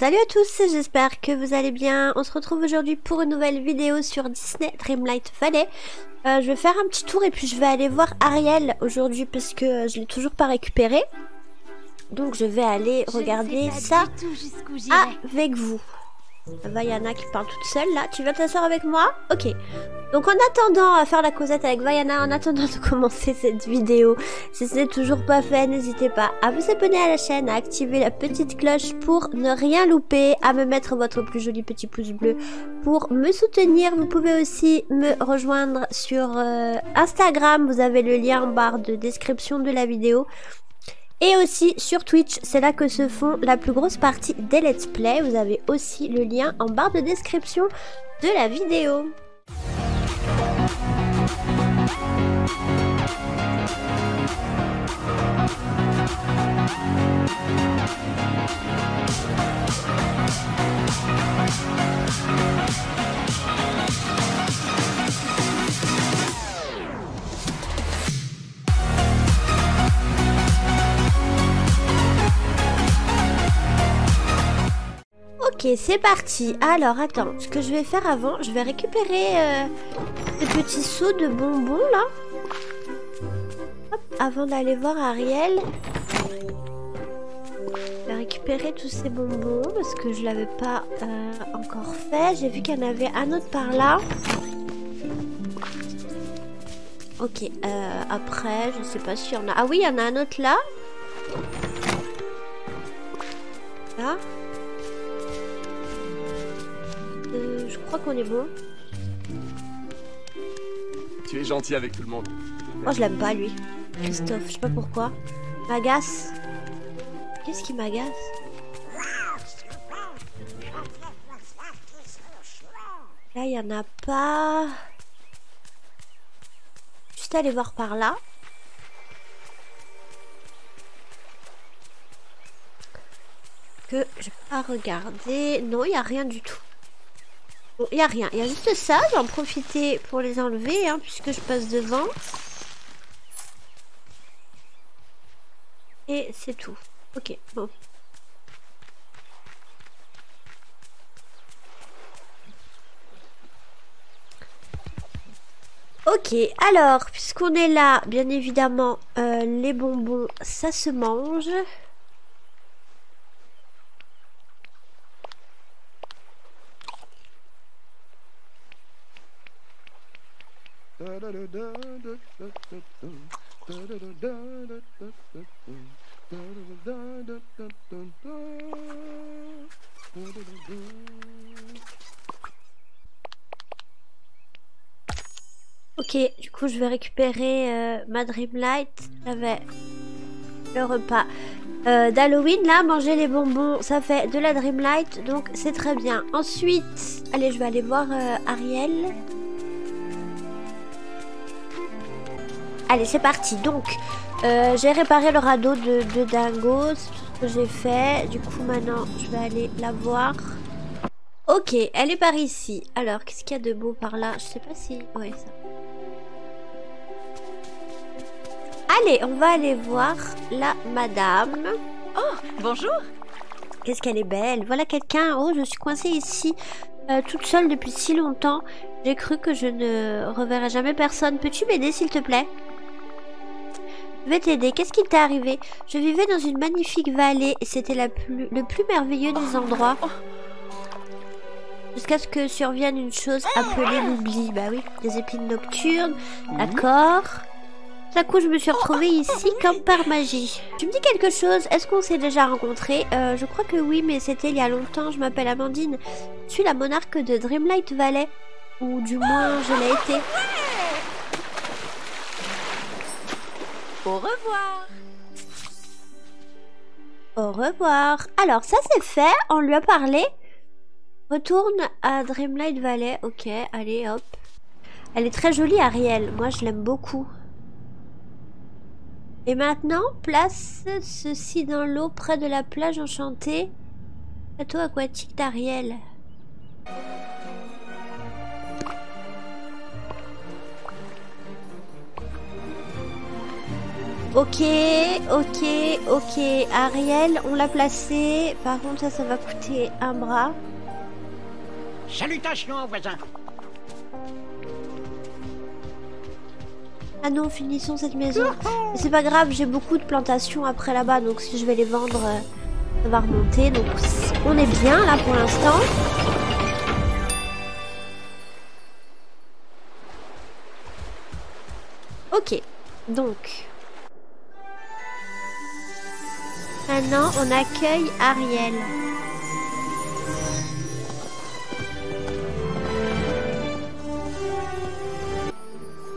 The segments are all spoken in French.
Salut à tous, j'espère que vous allez bien. On se retrouve aujourd'hui pour une nouvelle vidéo sur Disney Dreamlight Valley. Euh, je vais faire un petit tour et puis je vais aller voir Ariel aujourd'hui parce que euh, je l'ai toujours pas récupéré. Donc je vais aller regarder ça avec vous. Vaiana qui parle toute seule là. Tu viens t'asseoir avec moi? Ok. Donc en attendant à faire la causette avec Vaiana, en attendant de commencer cette vidéo, si ce n'est toujours pas fait, n'hésitez pas à vous abonner à la chaîne, à activer la petite cloche pour ne rien louper, à me mettre votre plus joli petit pouce bleu pour me soutenir. Vous pouvez aussi me rejoindre sur euh, Instagram, vous avez le lien en barre de description de la vidéo. Et aussi sur Twitch, c'est là que se font la plus grosse partie des let's play. Vous avez aussi le lien en barre de description de la vidéo. Ok, c'est parti. Alors, attends, ce que je vais faire avant, je vais récupérer euh, ces petits seaux de bonbons là. Hop, avant d'aller voir Ariel. Je vais récupérer tous ces bonbons parce que je l'avais pas euh, encore fait. J'ai vu qu'il y en avait un autre par là. Ok, euh, après, je sais pas s'il y en a. Ah oui, il y en a un autre là. Là. Crois qu'on est bon. Tu es gentil avec tout le monde. Moi, je l'aime pas, lui. Christophe, je sais pas pourquoi. M'agace. Qu'est-ce qui m'agace Là, il y en a pas. Juste aller voir par là. Que je vais pas regarder. Non, il n'y a rien du tout. Il n'y a rien. Il y a juste ça. J'en profiter pour les enlever, hein, puisque je passe devant. Et c'est tout. Ok, bon. Ok, alors, puisqu'on est là, bien évidemment, euh, les bonbons, ça se mange. Ok, du coup je vais récupérer euh, ma Dreamlight. J'avais le repas euh, d'Halloween. Là, manger les bonbons, ça fait de la Dreamlight, donc c'est très bien. Ensuite, allez, je vais aller voir euh, Ariel. Allez, c'est parti. Donc, euh, j'ai réparé le radeau de, de Dingo. C'est tout ce que j'ai fait. Du coup, maintenant, je vais aller la voir. Ok, elle est par ici. Alors, qu'est-ce qu'il y a de beau par là? Je sais pas si... Ouais, ça. Allez, on va aller voir la madame. Oh, bonjour Qu'est-ce qu'elle est belle. Voilà quelqu'un. Oh, je suis coincée ici, euh, toute seule depuis si longtemps. J'ai cru que je ne reverrai jamais personne. Peux-tu m'aider, s'il te plaît? T'aider. Qu'est-ce qui t'est arrivé? Je vivais dans une magnifique vallée et c'était plus, le plus merveilleux des endroits. Jusqu'à ce que survienne une chose appelée l'oubli. Bah oui, des épines nocturnes, d'accord. D'un coup, je me suis retrouvée ici comme par magie. Tu me dis quelque chose Est-ce qu'on s'est déjà rencontrés? Euh, Je crois que oui, mais c'était il y a longtemps. Je m'appelle Amandine. Je suis la monarque de Dreamlight Valley. Ou du moins, je l'ai été. Au revoir Au revoir. Alors, ça c'est fait. On lui a parlé. Retourne à Dreamlight Valley. Ok, allez, hop. Elle est très jolie, Ariel. Moi, je l'aime beaucoup. Et maintenant, place ceci dans l'eau près de la plage enchantée. Château aquatique d'Ariel. Ok, ok, ok. Ariel, on l'a placé. Par contre, ça, ça va coûter un bras. Salutations, voisin. Ah non, finissons cette maison. Mais c'est pas grave, j'ai beaucoup de plantations après là-bas, donc si je vais les vendre, euh, ça va remonter. Donc on est bien là pour l'instant. Ok, donc. Maintenant, on accueille Ariel.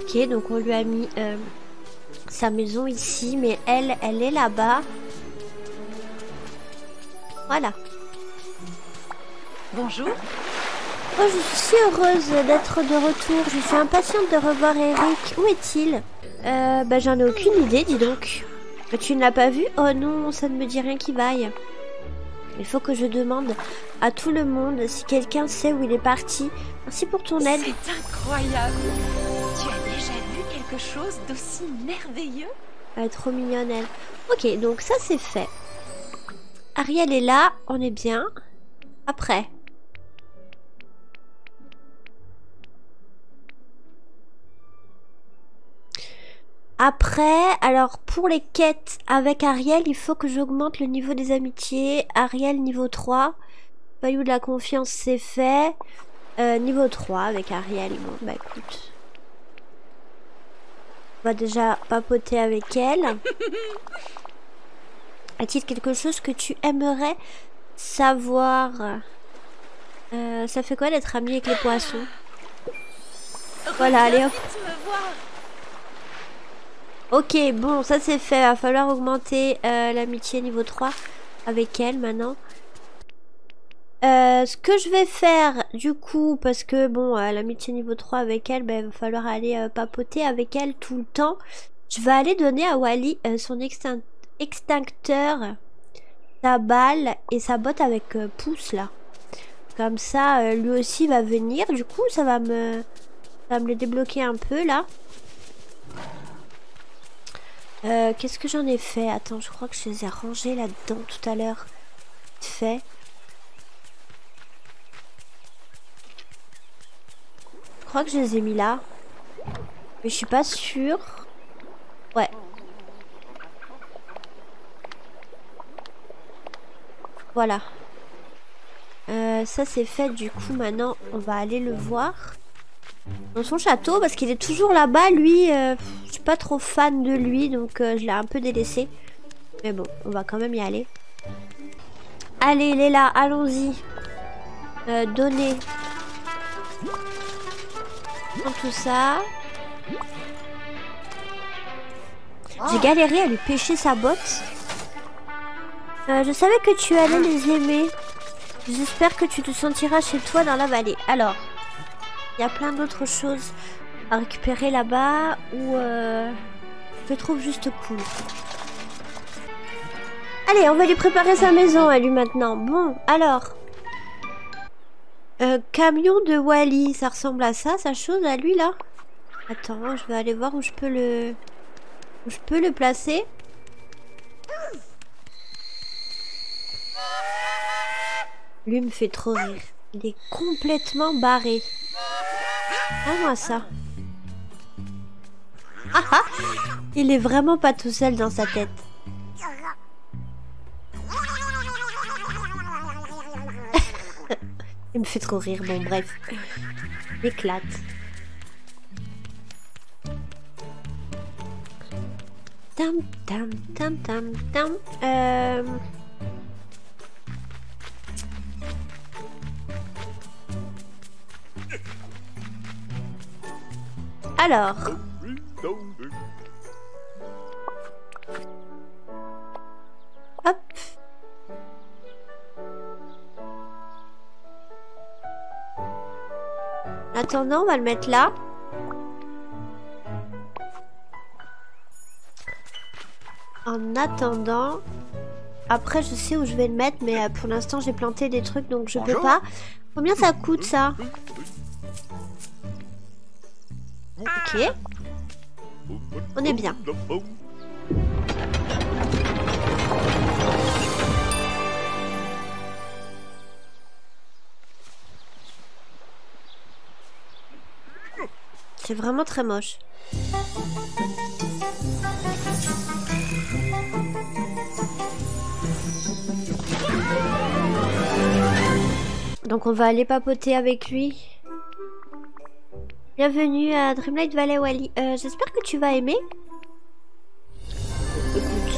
Ok, donc on lui a mis euh, sa maison ici, mais elle, elle est là-bas. Voilà. Bonjour. Oh, je suis si heureuse d'être de retour. Je suis impatiente de revoir Eric. Où est-il? Euh, Bah, j'en ai aucune idée, dis donc. Bah, tu ne l'as pas vu? Oh non, ça ne me dit rien qui vaille. Il faut que je demande à tout le monde si quelqu'un sait où il est parti. Merci pour ton aide. C'est incroyable. Tu as déjà vu quelque chose d'aussi merveilleux? Elle est trop mignonne, elle. Ok, donc ça c'est fait. Ariel est là, on est bien. Après. Après, alors pour les quêtes avec Ariel, il faut que j'augmente le niveau des amitiés. Ariel niveau 3. Bayou de la confiance, c'est fait. Euh, niveau 3 avec Ariel. Bon, bah écoute. On va déjà papoter avec elle. A-t-il quelque chose que tu aimerais savoir? Euh, Ça fait quoi d'être ami avec les poissons? Voilà, allez hop. Ok, bon, ça c'est fait. Va falloir augmenter euh, l'amitié niveau 3 avec elle maintenant. Euh, ce que je vais faire du coup, parce que bon, euh, l'amitié niveau 3 avec elle, ben, il va falloir aller papoter avec elle tout le temps. Je vais aller donner à Wally son extin- extincteur, sa balle et sa botte avec pouce là. Comme ça, lui aussi va venir. Du coup, ça va me, ça va me le débloquer un peu là. Euh, Qu'est-ce que j'en ai fait? Attends, je crois que je les ai rangés là-dedans tout à l'heure. Fait. Je crois que je les ai mis là. Mais je suis pas sûre. Ouais. Voilà. Euh, ça c'est fait. Du coup, maintenant, on va aller le voir dans son château parce qu'il est toujours là-bas. Lui, euh, je suis pas trop fan de lui, donc euh, je l'ai un peu délaissé. Mais bon, on va quand même y aller. Allez, il est là, allons-y. Euh, donner. Prends tout ça. J'ai galéré à lui pêcher sa botte. Euh, je savais que tu allais les aimer. J'espère que tu te sentiras chez toi dans la vallée. Alors, il y a plein d'autres choses à récupérer là-bas ou euh, je trouve juste cool. Allez, on va lui préparer sa maison à lui maintenant. Bon, alors. Euh, camion de Wally, ça ressemble à ça, sa chose à lui là? Attends, je vais aller voir où je peux le... Où je peux le placer. Lui me fait trop rire. Il est complètement barré. Ah moi ça. Ah ah Il est vraiment pas tout seul dans sa tête. Il me fait trop rire, bon bref. Éclate. Tam tam tam tam tam. Euh... Alors, hop. Attendant, on va le mettre là. En attendant, après je sais où je vais le mettre, mais euh, pour l'instant j'ai planté des trucs donc je peux pas. Combien ça coûte ça? On est bien. C'est vraiment très moche. Donc on va aller papoter avec lui. Bienvenue à Dreamlight Valley Wally. Euh, J'espère que tu vas aimer.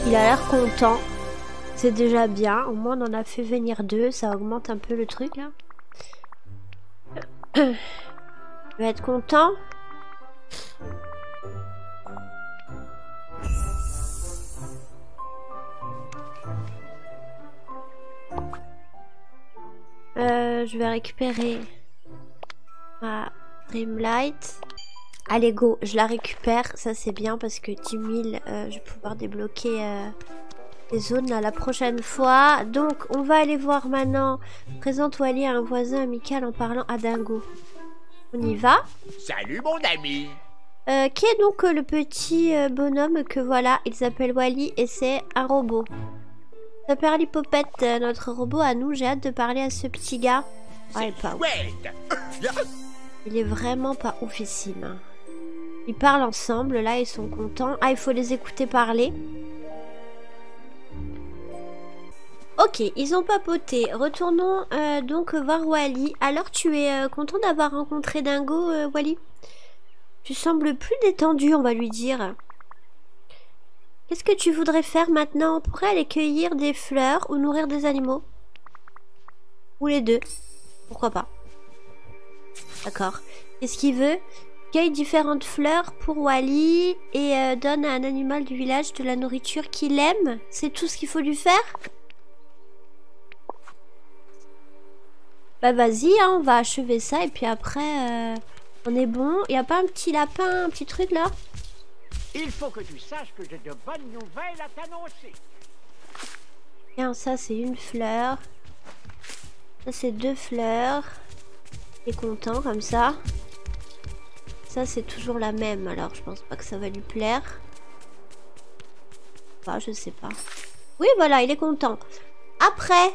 Il a l'air content. C'est déjà bien. Au moins on en a fait venir deux. Ça augmente un peu le truc là. Il va être content. Euh, je vais récupérer ma Dreamlight. Allez, go, je la récupère. Ça, c'est bien parce que 10 000, euh, je vais pouvoir débloquer euh, les zones là, la prochaine fois. Donc, on va aller voir maintenant. Présente Wally à un voisin amical en parlant à Dingo. On y va. Salut mon ami Euh, qui est donc euh, le petit bonhomme que voilà, il s'appelle Wally et c'est un robot. Ça euh, notre robot à nous. J'ai hâte de parler à ce petit gars. Ouais, pas Il est vraiment pas oufissime. Ils parlent ensemble, là, ils sont contents. Ah, il faut les écouter parler. Ok, ils ont papoté. Retournons euh, donc voir Wally. Alors, tu es euh, content d'avoir rencontré Dingo, euh, Wally? Tu sembles plus détendu, on va lui dire. Qu'est-ce que tu voudrais faire maintenant? On pourrait aller cueillir des fleurs ou nourrir des animaux Ou les deux. Pourquoi pas D'accord. Qu'est-ce qu'il veut Cueille différentes fleurs pour Wally et euh, donne à un animal du village de la nourriture qu'il aime? C'est tout ce qu'il faut lui faire? Bah vas-y, hein, on va achever ça et puis après, euh, on est bon. Y a pas un petit lapin, un petit truc là? Il faut que tu saches que j'ai de bonnes nouvelles à t'annoncer. Tiens, ça c'est une fleur. Ça c'est deux fleurs. Il est content comme ça. Ça c'est toujours la même, alors je pense pas que ça va lui plaire. Bah, je sais pas. Oui, voilà, il est content. Après.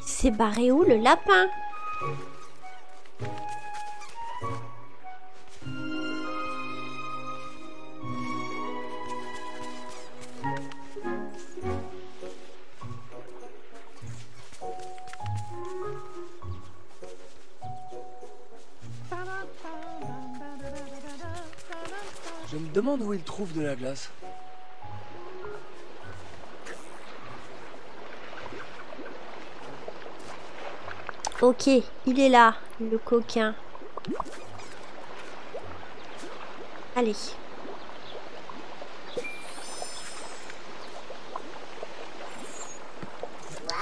Il s'est barré où le lapin? Où il trouve de la glace. Ok, il est là, le coquin. Allez.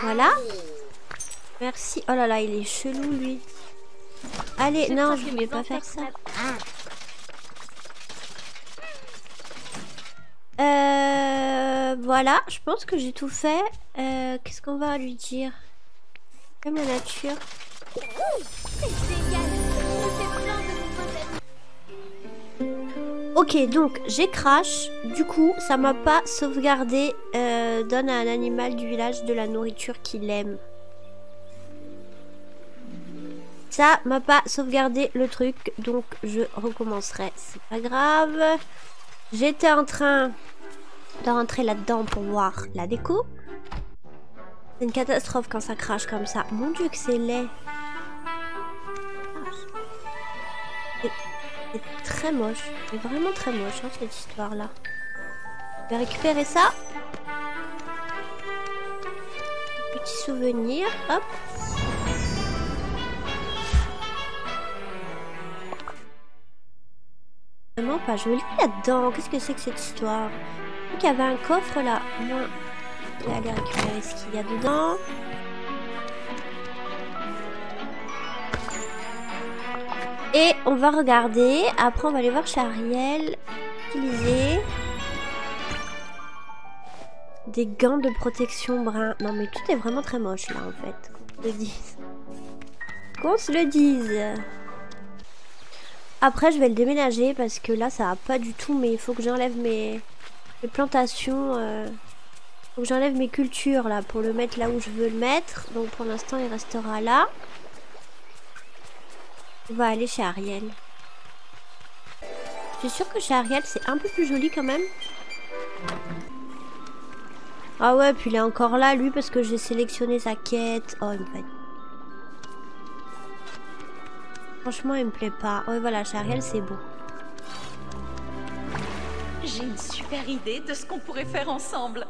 Voilà. Merci. Oh là là, il est chelou lui. Allez, non, je voulais pas faire ça. Euh, voilà, je pense que j'ai tout fait. Euh, Qu'est-ce qu'on va lui dire? Comme la nature. Ok, donc j'ai crash. Du coup, ça m'a pas sauvegardé. Euh, donne à un animal du village de la nourriture qu'il aime. Ça m'a pas sauvegardé le truc, donc je recommencerai. C'est pas grave. J'étais en train de rentrer là-dedans pour voir la déco. C'est une catastrophe quand ça crache comme ça. Mon dieu que c'est laid. Ah. C'est- très moche. C'est vraiment très moche hein, cette histoire-là. Je vais récupérer ça. Petit souvenir. Hop. Vraiment pas joli là-dedans. Qu'est-ce que c'est que cette histoire? Il y avait un coffre là. Moi, je vais aller récupérer ce qu'il y a dedans. Et on va regarder. Après, on va aller voir chez. Utiliser des gants de protection brun. Non, mais tout est vraiment très moche là en fait. Qu'on se le dise. Qu'on se le dise. Après, je vais le déménager parce que là, ça va pas du tout. Mais il faut que j'enlève mes... mes plantations. euh, Faut que j'enlève mes cultures là pour le mettre là où je veux le mettre. Donc pour l'instant, il restera là. On va aller chez Ariel. Je suis que chez Ariel, c'est un peu plus joli quand même. Ah ouais, puis il est encore là, lui, parce que j'ai sélectionné sa quête. Oh, il me. Franchement, il me plaît pas. Oh, voilà, chez Ariel, c'est beau. J'ai une idée de ce qu'on pourrait faire ensemble.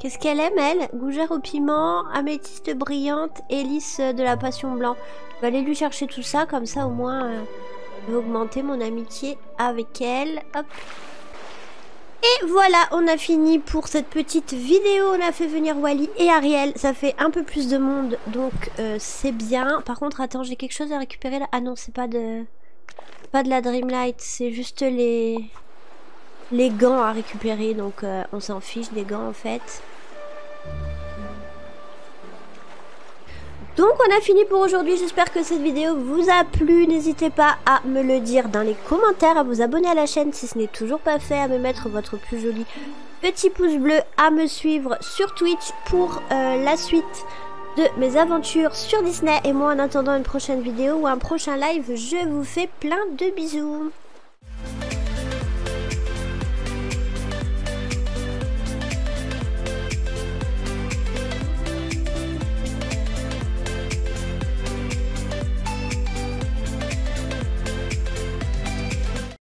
Qu'est-ce qu'elle aime, elle? Gougère au piment, améthyste brillante, hélice de la passion blanc. Je vais aller lui chercher tout ça, comme ça au moins, euh, je vais augmenter mon amitié avec elle. Et voilà, on a fini pour cette petite vidéo. On a fait venir Wally et Ariel. Ça fait un peu plus de monde, donc euh, c'est bien. Par contre, attends, j'ai quelque chose à récupérer là. Ah non, c'est pas de... Pas de la Dreamlight, c'est juste les... Gants à récupérer, donc euh, on s'en fiche des gants en fait. Donc on a fini pour aujourd'hui, j'espère que cette vidéo vous a plu, n'hésitez pas à me le dire dans les commentaires, à vous abonner à la chaîne si ce n'est toujours pas fait, à me mettre votre plus joli petit pouce bleu, à me suivre sur Twitch pour euh, la suite de mes aventures sur Disney. Et moi en attendant une prochaine vidéo ou un prochain live, je vous fais plein de bisous